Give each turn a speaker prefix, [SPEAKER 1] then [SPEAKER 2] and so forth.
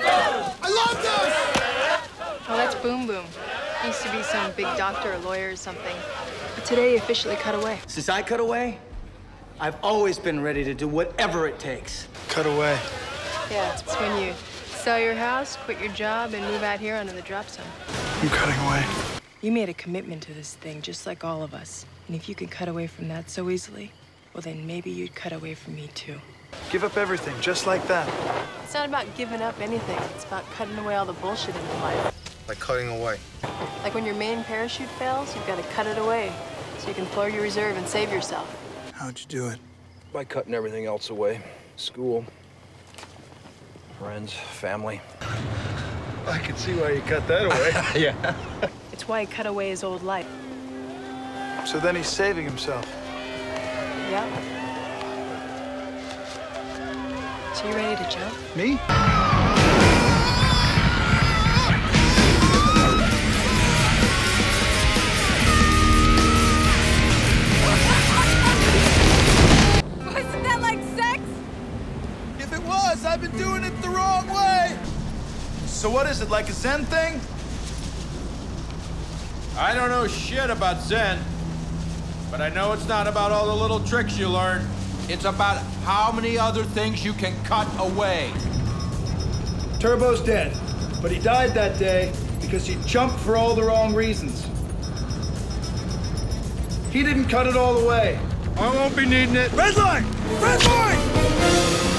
[SPEAKER 1] I love this!
[SPEAKER 2] Oh, that's Boom Boom. He used to be some big doctor or lawyer or something. But today he officially cut away.
[SPEAKER 3] Since I cut away, I've always been ready to do whatever it takes.
[SPEAKER 1] Cut away.
[SPEAKER 2] Yeah, it's when you sell your house, quit your job, and move out here under the drop zone.
[SPEAKER 1] I'm cutting away.
[SPEAKER 2] You made a commitment to this thing, just like all of us. And if you can cut away from that so easily, well, then maybe you'd cut away from me, too.
[SPEAKER 1] Give up everything, just like that.
[SPEAKER 2] It's not about giving up anything. It's about cutting away all the bullshit in your life.
[SPEAKER 4] Like cutting away.
[SPEAKER 2] Like when your main parachute fails, you've got to cut it away so you can floor your reserve and save yourself.
[SPEAKER 1] How'd you do it?
[SPEAKER 5] By cutting everything else away. School, friends, family.
[SPEAKER 1] I can see why you cut that away.
[SPEAKER 5] yeah.
[SPEAKER 2] It's why he cut away his old life.
[SPEAKER 1] so then he's saving himself.
[SPEAKER 2] Yeah. So you ready to jump?
[SPEAKER 1] Me?
[SPEAKER 6] Wasn't that like sex?
[SPEAKER 1] If it was, I've been doing it the wrong way. So what is it, like a Zen thing?
[SPEAKER 7] I don't know shit about Zen, but I know it's not about all the little tricks you learn. It's about how many other things you can cut away.
[SPEAKER 8] Turbo's dead, but he died that day because he jumped for all the wrong reasons. He didn't cut it all away.
[SPEAKER 1] I won't be needing it.
[SPEAKER 8] Red line! Red line!